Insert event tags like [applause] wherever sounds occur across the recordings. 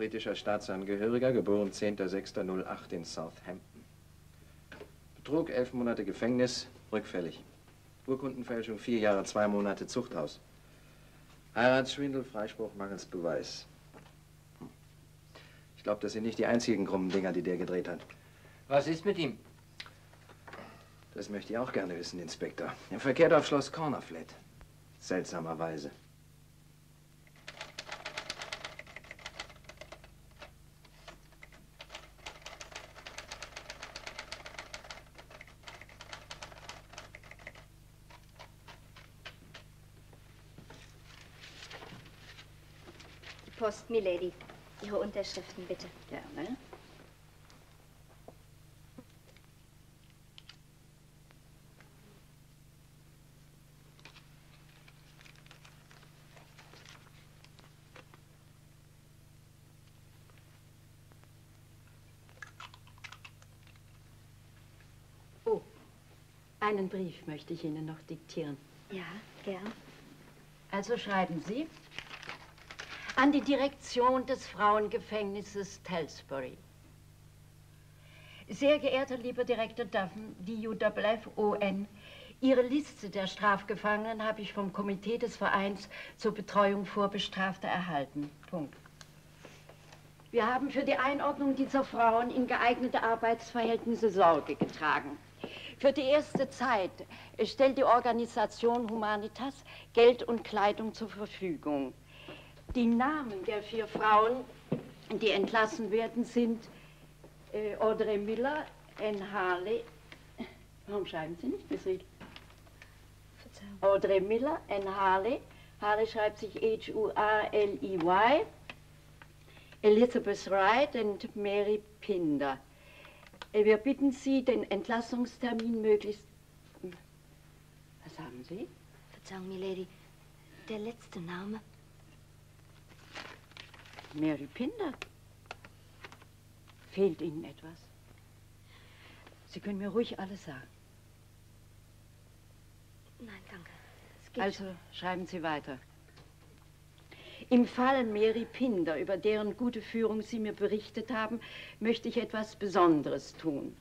britischer Staatsangehöriger, geboren 10.06.08 in Southampton. Betrug, elf Monate Gefängnis, rückfällig. Urkundenfälschung, vier Jahre, zwei Monate Zuchthaus. Heiratsschwindel, Freispruch mangels Beweis. Hm. Ich glaube, das sind nicht die einzigen krummen Dinger, die der gedreht hat. Was ist mit ihm? Das möchte ich auch gerne wissen, Inspektor. Er verkehrt auf Schloss Cornerflat. Seltsamerweise. Post, Milady. Ihre Unterschriften, bitte. Gerne. Oh, einen Brief möchte ich Ihnen noch diktieren. Ja, gern. Also schreiben Sie an die Direktion des Frauengefängnisses Telsbury. Sehr geehrter lieber Direktor Duffin, die UWFON, Ihre Liste der Strafgefangenen habe ich vom Komitee des Vereins zur Betreuung Vorbestrafter erhalten. Punkt. Wir haben für die Einordnung dieser Frauen in geeignete Arbeitsverhältnisse Sorge getragen. Für die erste Zeit stellt die Organisation Humanitas Geld und Kleidung zur Verfügung. Die Namen der vier Frauen, die entlassen werden, sind äh, Audrey Miller, Anne Harley. Warum schreiben Sie nicht, Miss Riedel? Audrey Miller, Anne Harley. Harley schreibt sich H-U-A-L-E-Y. Elizabeth Wright und Mary Pinder. Äh, Wir bitten Sie, den Entlassungstermin möglichst... Was haben Sie? Verzeihung, Milady. Der letzte Name. Mary Pinder. Fehlt Ihnen etwas? Sie können mir ruhig alles sagen. Nein, danke. Also schreiben Sie weiter. Im Fall Mary Pinder, über deren gute Führung Sie mir berichtet haben, möchte ich etwas Besonderes tun.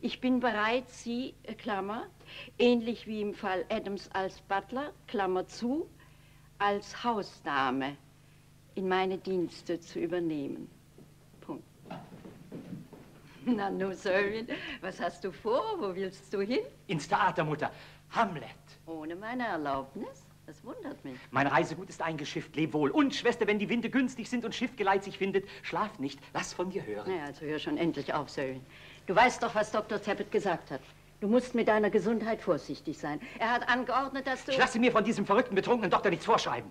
Ich bin bereit, Sie, äh, Klammer, ähnlich wie im Fall Adams als Butler, Klammer zu, als Hausdame in meine Dienste zu übernehmen. Punkt. [laughs] Na, nu, Sörin, was hast du vor? Wo willst du hin? Ins Theater, Mutter. Hamlet. Ohne meine Erlaubnis? Das wundert mich. Mein Reisegut ist eingeschifft, leb wohl. Und, Schwester, wenn die Winde günstig sind und Schiffgeleit sich findet, schlaf nicht, lass von dir hören. Na ja, also hör schon endlich auf, Sören. Du weißt doch, was Dr. Tappet gesagt hat. Du musst mit deiner Gesundheit vorsichtig sein. Er hat angeordnet, dass du... Ich lasse mir von diesem verrückten, betrunkenen Doktor nichts vorschreiben.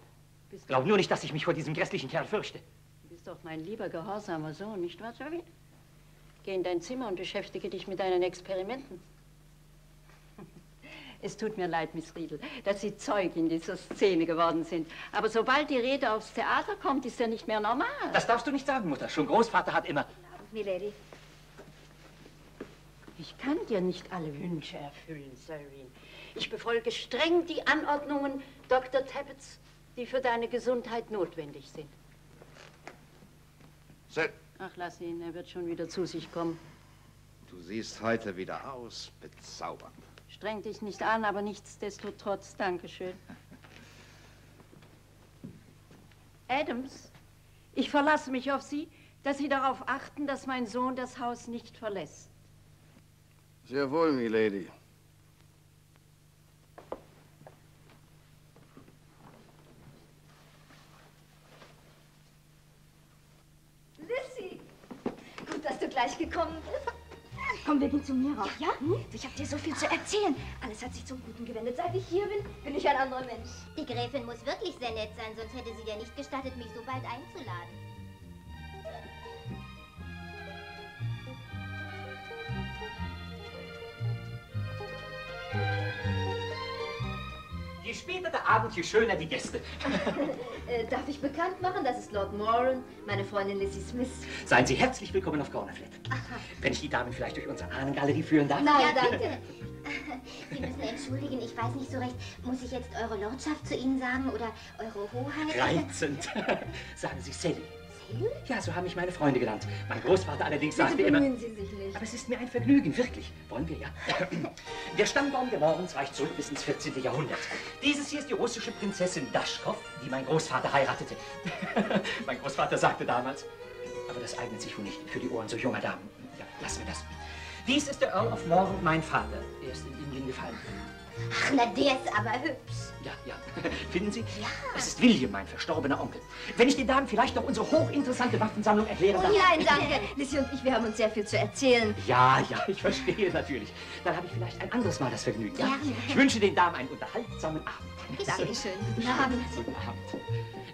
Glaub nur nicht, dass ich mich vor diesem grässlichen Kerl fürchte. Du bist doch mein lieber, gehorsamer Sohn, nicht wahr, Sören? Geh in dein Zimmer und beschäftige dich mit deinen Experimenten. [laughs] Es tut mir leid, Miss Riedel, dass Sie Zeugin dieser Szene geworden sind. Aber sobald die Rede aufs Theater kommt, ist ja nicht mehr normal. Das darfst du nicht sagen, Mutter. Schon Großvater hat immer... Milady. Ich kann dir nicht alle Wünsche erfüllen, Serene. Ich befolge streng die Anordnungen Dr. Tappets, die für deine Gesundheit notwendig sind. Sir, Ach, lass ihn, er wird schon wieder zu sich kommen. du siehst heute wieder aus, bezaubernd. Streng dich nicht an, aber nichtsdestotrotz, Dankeschön. Adams, ich verlasse mich auf Sie, dass Sie darauf achten, dass mein Sohn das Haus nicht verlässt. Sehr wohl, Milady. Lissy! Gut, dass du gleich gekommen bist. Komm, wir gehen zu mir rauf, ja? Ich habe dir so viel zu erzählen. Alles hat sich zum Guten gewendet. Seit ich hier bin, bin ich ein anderer Mensch. Die Gräfin muss wirklich sehr nett sein, sonst hätte sie dir nicht gestattet, mich so bald einzuladen. Später der Abend, je schöner die Gäste. [laughs] Äh, darf ich bekannt machen? Das ist Lord Moran, meine Freundin Lizzie Smith. Seien Sie herzlich willkommen auf Cornerflat. Wenn ich die Damen vielleicht durch unsere Ahnengalerie führen darf? Nein, Ja, [laughs] danke. Sie müssen entschuldigen, ich weiß nicht so recht. Muss ich jetzt Eure Lordschaft zu Ihnen sagen oder Eure Hoheit? Reizend. [laughs] Sagen Sie Sally. Ja, so haben mich meine Freunde genannt. Mein Großvater allerdings sagte Bitte immer... bemühen Sie sich nicht. Aber es ist mir ein Vergnügen, wirklich. Wollen wir ja? [clears throat] Der Stammbaum der Morgens reicht zurück bis ins 14. Jahrhundert. Dieses hier ist die russische Prinzessin Daschkow, die mein Großvater heiratete. [laughs] mein Großvater sagte damals, aber das eignet sich wohl nicht für die Ohren so junger Damen. Ja, lassen wir das. Dies ist der Earl of Morgan, mein Vater. Er ist in Indien gefallen. Ach, na, der ist aber hübsch. Ja, ja. [laughs] Finden Sie? Ja. Es ist William, mein verstorbener Onkel. Wenn ich den Damen vielleicht noch unsere hochinteressante Waffensammlung erklären darf. Oh nein, [laughs] danke. Lissy und ich, wir haben uns sehr viel zu erzählen. Ja, ja, ich verstehe natürlich. Dann habe ich vielleicht ein anderes Mal das Vergnügen. Ja? Gerne. Ich wünsche den Damen einen unterhaltsamen Abend. Dankeschön. Guten Abend. Guten Abend.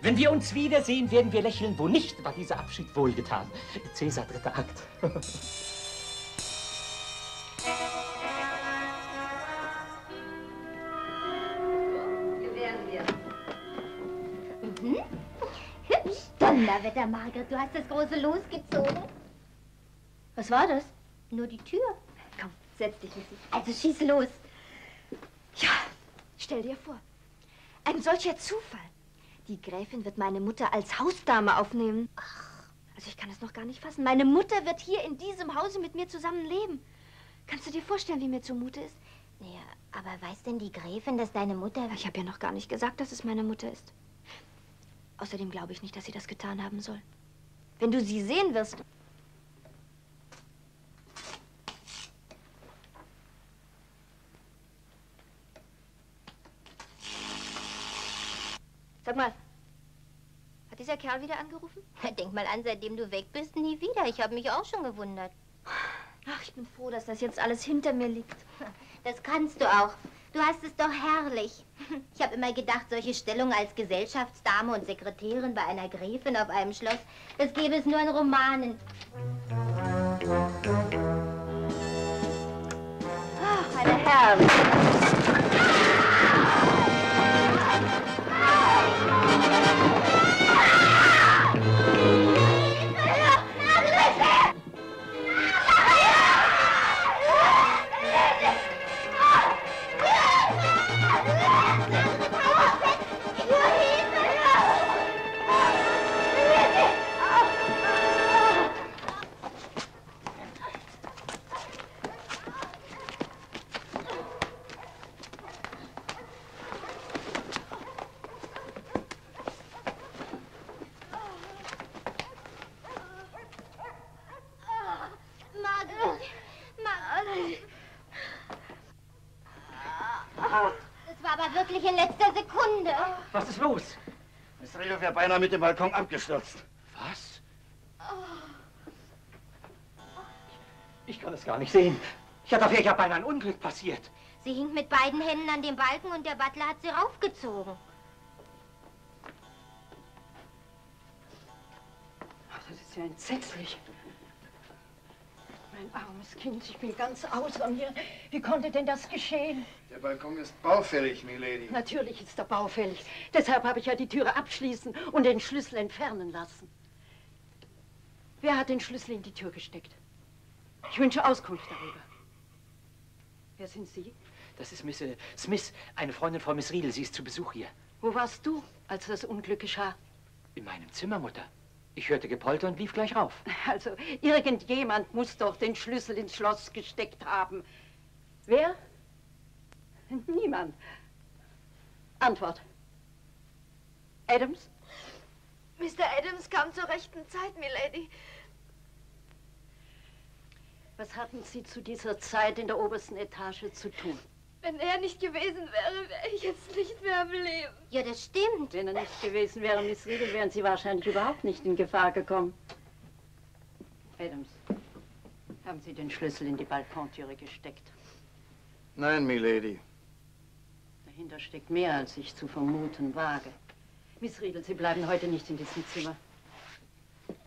Wenn wir uns wiedersehen, werden wir lächeln. Wo nicht, war dieser Abschied wohlgetan. Cäsar, dritter Akt. [laughs] Donnerwetter, Margret, du hast das große losgezogen. Was war das? Nur die Tür. Komm, setz dich, Lissy. Also schieß los. Ja, stell dir vor. Ein solcher Zufall. Die Gräfin wird meine Mutter als Hausdame aufnehmen. Ach, also ich kann es noch gar nicht fassen. Meine Mutter wird hier in diesem Hause mit mir zusammen leben. Kannst du dir vorstellen, wie mir zumute ist? Naja, aber weiß denn die Gräfin, dass deine Mutter... Ich habe ja noch gar nicht gesagt, dass es meine Mutter ist. Außerdem glaube ich nicht, dass sie das getan haben soll. Wenn du sie sehen wirst. Sag mal, hat dieser Kerl wieder angerufen? Denk mal an, seitdem du weg bist, nie wieder. Ich habe mich auch schon gewundert. Ach, ich bin froh, dass das jetzt alles hinter mir liegt. Das kannst du auch. Du hast es doch herrlich. [laughs] Ich habe immer gedacht, solche Stellungen als Gesellschaftsdame und Sekretärin bei einer Gräfin auf einem Schloss, das gäbe es nur in Romanen. Ach, eine Herrliche. Wirklich in letzter Sekunde. Was ist los? Miss Rio wäre beinahe mit dem Balkon abgestürzt. Was? Ich kann es gar nicht sehen. Ja, da wäre ja beinahe ein Unglück passiert. Sie hing mit beiden Händen an dem Balken und der Butler hat sie raufgezogen. Ach, das ist ja entsetzlich. Mein armes Kind, ich bin ganz außer mir. Wie konnte denn das geschehen? Der Balkon ist baufällig, Milady. Natürlich ist er baufällig. Deshalb habe ich ja die Türe abschließen und den Schlüssel entfernen lassen. Wer hat den Schlüssel in die Tür gesteckt? Ich wünsche Auskunft darüber. Wer sind Sie? Das ist Miss äh, Smith, eine Freundin von Miss Riedel. Sie ist zu Besuch hier. Wo warst du, als das Unglück geschah? In meinem Zimmer, Mutter. Ich hörte Gepolter und lief gleich rauf. Also, irgendjemand muss doch den Schlüssel ins Schloss gesteckt haben. Wer? Niemand. Antwort. Adams? Mr. Adams kam zur rechten Zeit, Milady. Was hatten Sie zu dieser Zeit in der obersten Etage zu tun? Wenn er nicht gewesen wäre, wäre ich jetzt nicht mehr am Leben. Ja, das stimmt. Wenn er nicht gewesen wäre, Miss Riedel, wären Sie wahrscheinlich überhaupt nicht in Gefahr gekommen. Adams, haben Sie den Schlüssel in die Balkontüre gesteckt? Nein, Milady. Dahinter steckt mehr, als ich zu vermuten wage. Miss Riedel, Sie bleiben heute nicht in diesem Zimmer.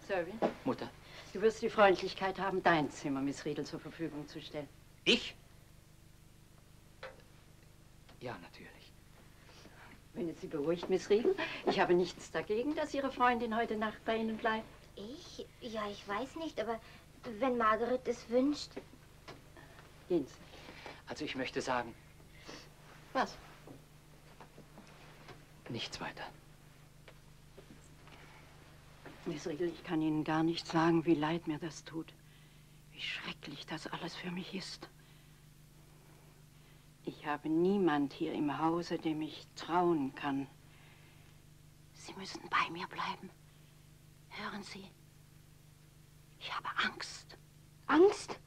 Servin, Mutter. du wirst die Freundlichkeit haben, dein Zimmer Miss Riedel zur Verfügung zu stellen. Ich? Ja, natürlich. Wenn es Sie beruhigt, Miss Riedel, ich habe nichts dagegen, dass Ihre Freundin heute Nacht bei Ihnen bleibt. Ich? Ja, ich weiß nicht, aber wenn Margaret es wünscht. Gehen Sie. Also ich möchte sagen, Was? nichts weiter. Miss Riegel, ich kann Ihnen gar nicht sagen, wie leid mir das tut. Wie schrecklich das alles für mich ist. Ich habe niemand hier im Hause, dem ich trauen kann. Sie müssen bei mir bleiben. Hören Sie, ich habe Angst. Angst?